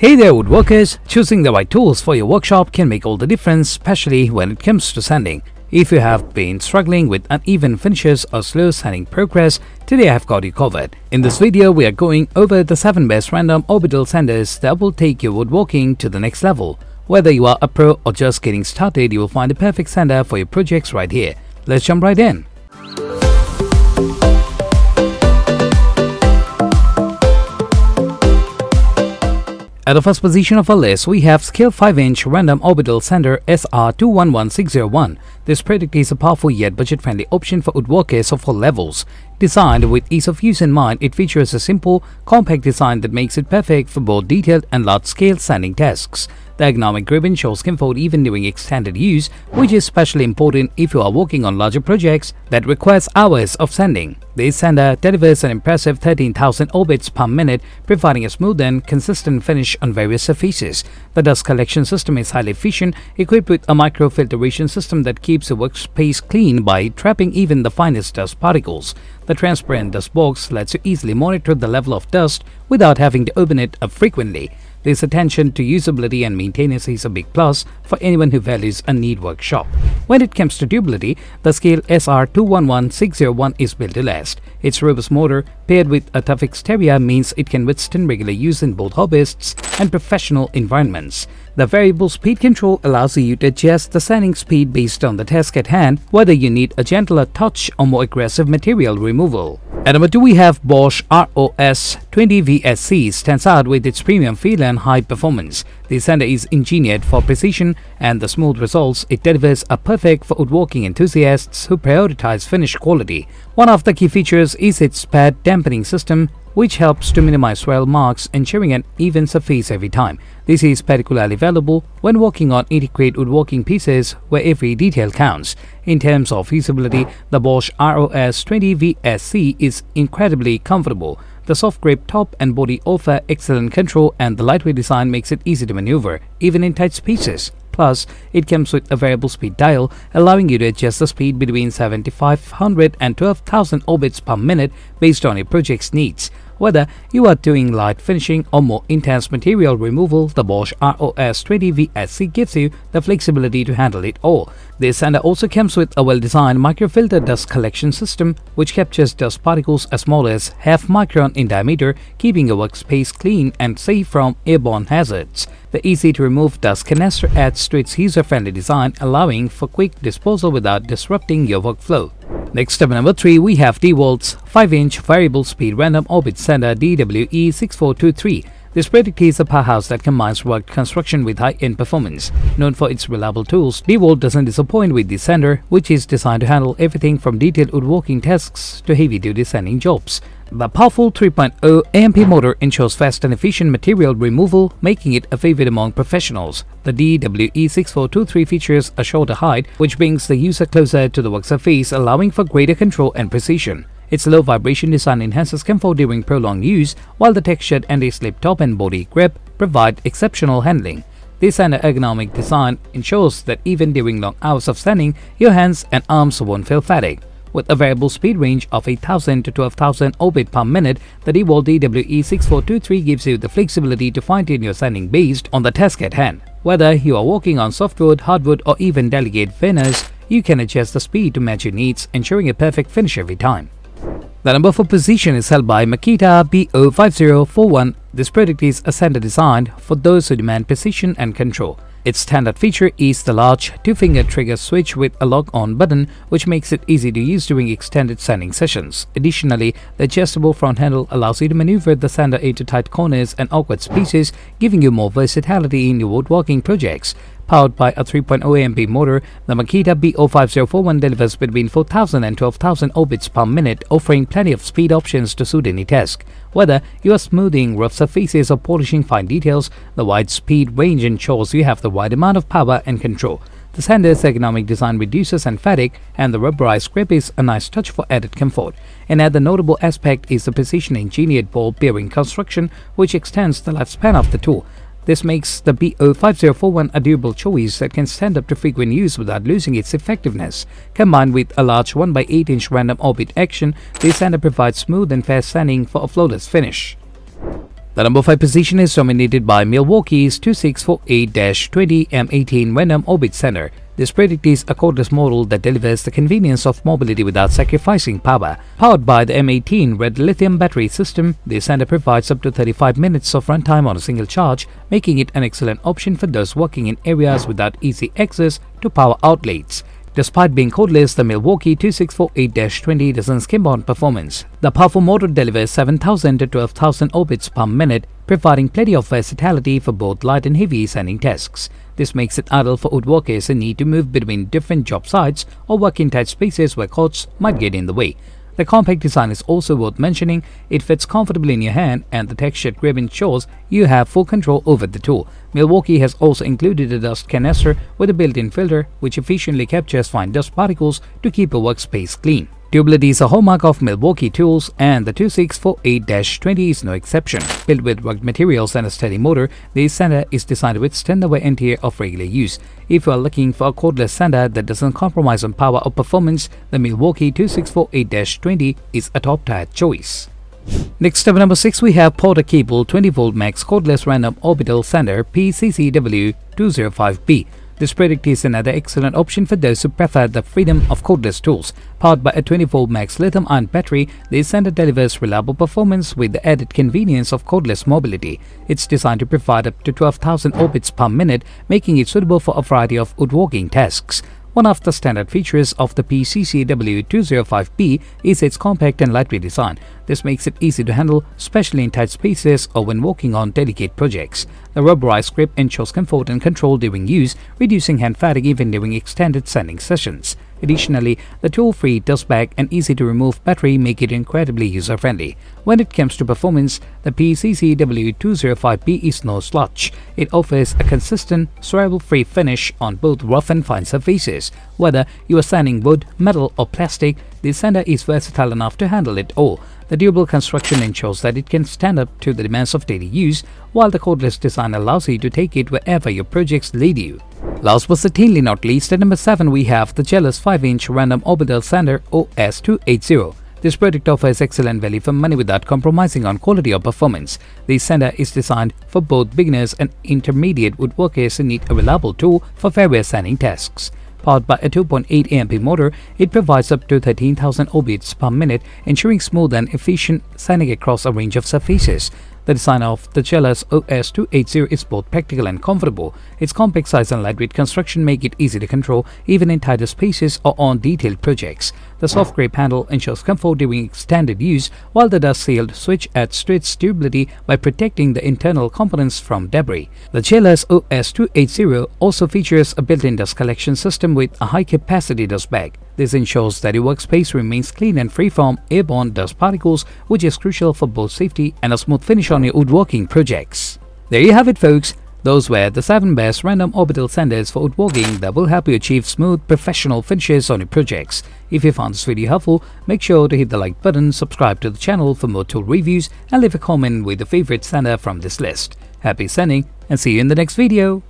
Hey there woodworkers, choosing the right tools for your workshop can make all the difference especially when it comes to sanding. If you have been struggling with uneven finishes or slow sanding progress, today I have got you covered. In this video, we are going over the 7 best random orbital sanders that will take your woodworking to the next level. Whether you are a pro or just getting started, you will find the perfect sander for your projects right here. Let's jump right in. At the first position of our list, we have SKIL 5-inch Random Orbital Sander SR211601. This product is a powerful yet budget-friendly option for woodworkers of all levels. Designed with ease of use in mind, it features a simple, compact design that makes it perfect for both detailed and large-scale sanding tasks. The ergonomic grip ensures comfort even during extended use, which is especially important if you are working on larger projects that requires hours of sanding. This sander delivers an impressive 13,000 orbits per minute, providing a smooth and consistent finish on various surfaces. The dust collection system is highly efficient, equipped with a microfiltration system that keeps the workspace clean by trapping even the finest dust particles. The transparent dust box lets you easily monitor the level of dust without having to open it up frequently. This attention to usability and maintenance is a big plus for anyone who values a neat workshop. When it comes to durability, the SKIL SR211601 is built to last. Its robust motor, paired with a tough exterior, means it can withstand regular use in both hobbyists and professional environments. The variable speed control allows you to adjust the sanding speed based on the task at hand, whether you need a gentler touch or more aggressive material removal. At number 2 we have Bosch ROS 20 VSC stands out with its premium feel and high performance. The sander is engineered for precision and the smooth results it delivers are perfect for woodworking enthusiasts who prioritize finish quality. One of the key features is its pad dampening system which helps to minimize swirl marks ensuring an even surface every time. This is particularly valuable when working on intricate woodworking pieces where every detail counts. In terms of usability, the Bosch ROS 20 VSC is incredibly comfortable. The soft grip top and body offer excellent control and the lightweight design makes it easy to maneuver, even in tight spaces. Plus, it comes with a variable speed dial, allowing you to adjust the speed between 7500 and 12,000 orbits per minute based on your project's needs. Whether you are doing light finishing or more intense material removal, the Bosch ROS 20 VSC gives you the flexibility to handle it all. This sander also comes with a well-designed microfilter dust collection system which captures dust particles as small as half micron in diameter, keeping your workspace clean and safe from airborne hazards. The easy-to-remove dust canister adds to its user-friendly design, allowing for quick disposal without disrupting your workflow. Next up number 3 we have DeWalt's 5-inch variable speed random orbit sander DWE6423. This product is a powerhouse that combines rugged construction with high-end performance. Known for its reliable tools, DeWalt doesn't disappoint with this sander, which is designed to handle everything from detailed woodworking tasks to heavy-duty sanding jobs. The powerful 3.0 AMP motor ensures fast and efficient material removal, making it a favorite among professionals. The DWE6423 features a shorter height, which brings the user closer to the work surface, allowing for greater control and precision. Its low vibration design enhances comfort during prolonged use, while the textured anti-slip top and body grip provide exceptional handling. This ergonomic design ensures that even during long hours of sanding, your hands and arms won't feel fatigued. With a variable speed range of 8000 to 12000 orbit per minute, the DeWalt DWE6423 gives you the flexibility to fine-tune your sanding based on the task at hand. Whether you are working on softwood, hardwood or even delicate veneers, you can adjust the speed to match your needs, ensuring a perfect finish every time. The number 4 position is held by Makita BO5041. This product is a sander designed for those who demand precision and control. Its standard feature is the large two-finger trigger switch with a lock-on button which makes it easy to use during extended sanding sessions. Additionally, the adjustable front handle allows you to maneuver the sander into tight corners and awkward spaces, giving you more versatility in your woodworking projects. Powered by a 3.0 AMP motor, the Makita BO5041 delivers between 4,000 and 12,000 orbits per minute, offering plenty of speed options to suit any task. Whether you are smoothing rough surfaces or polishing fine details, the wide speed range ensures you have the right amount of power and control. The sander's ergonomic design reduces fatigue, and the rubberized grip is a nice touch for added comfort. Another notable aspect is the precision-engineered ball bearing construction, which extends the lifespan of the tool. This makes the BO5041 a durable choice that can stand up to frequent use without losing its effectiveness. Combined with a large 1x8 inch random orbit action, this sander provides smooth and fast sanding for a flawless finish. The number 5 position is dominated by Milwaukee's 2648-20 M18 Random Orbit Sander. This product is a cordless model that delivers the convenience of mobility without sacrificing power. Powered by the M18 red lithium battery system, this sander provides up to 35 minutes of runtime on a single charge, making it an excellent option for those working in areas without easy access to power outlets. Despite being cordless, the Milwaukee 2648-20 doesn't skimp on performance. The powerful motor delivers 7,000 to 12,000 orbits per minute, providing plenty of versatility for both light and heavy sanding tasks. This makes it ideal for woodworkers who need to move between different job sites or work in tight spaces where cords might get in the way. The compact design is also worth mentioning. It fits comfortably in your hand and the textured grip ensures you have full control over the tool. Milwaukee has also included a dust canister with a built-in filter which efficiently captures fine dust particles to keep a workspace clean. Durability is a hallmark of Milwaukee tools and the 2648-20 is no exception. Built with rugged materials and a steady motor, this sander is designed to withstand the and tear of regular use. If you are looking for a cordless sander that doesn't compromise on power or performance, the Milwaukee 2648-20 is a top-tier choice. Next up number 6 we have Porter Cable 20V Max Cordless Random Orbital Sander PCCW205B. This product is another excellent option for those who prefer the freedom of cordless tools. Powered by a 24 max lithium-ion battery, this sander delivers reliable performance with the added convenience of cordless mobility. It's designed to provide up to 12,000 orbits per minute, making it suitable for a variety of woodworking tasks. One of the standard features of the PCCW205B is its compact and lightweight design. This makes it easy to handle, especially in tight spaces or when working on delicate projects. The rubberized grip ensures comfort and control during use, reducing hand fatigue even during extended sanding sessions. Additionally, the tool-free dust bag and easy-to-remove battery make it incredibly user-friendly. When it comes to performance, the PCCW205B is no slouch. It offers a consistent, swirl-free finish on both rough and fine surfaces. Whether you are sanding wood, metal or plastic, the sander is versatile enough to handle it all. The durable construction ensures that it can stand up to the demands of daily use, while the cordless design allows you to take it wherever your projects lead you. Last but certainly not least, at number 7 we have the Jellas 5-inch Random Orbital Sander OS280. This product offers excellent value for money without compromising on quality or performance. The sander is designed for both beginners and intermediate woodworkers who need a reliable tool for various sanding tasks. Powered by a 2.8 AMP motor, it provides up to 13,000 orbits per minute, ensuring smooth and efficient sanding across a range of surfaces. The design of the Jellas OS280 is both practical and comfortable. Its compact size and lightweight construction make it easy to control even in tighter spaces or on detailed projects. The soft grip handle ensures comfort during extended use, while the dust-sealed switch adds to its durability by protecting the internal components from debris. The Jellas OS280 also features a built-in dust collection system with a high-capacity dust bag. This ensures that your workspace remains clean and free from airborne dust particles, which is crucial for both safety and a smooth finish on your woodworking projects. There you have it folks. Those were the 7 best random orbital sanders for woodworking that will help you achieve smooth, professional finishes on your projects. If you found this video helpful, make sure to hit the like button, subscribe to the channel for more tool reviews, and leave a comment with your favorite sander from this list. Happy sanding and see you in the next video.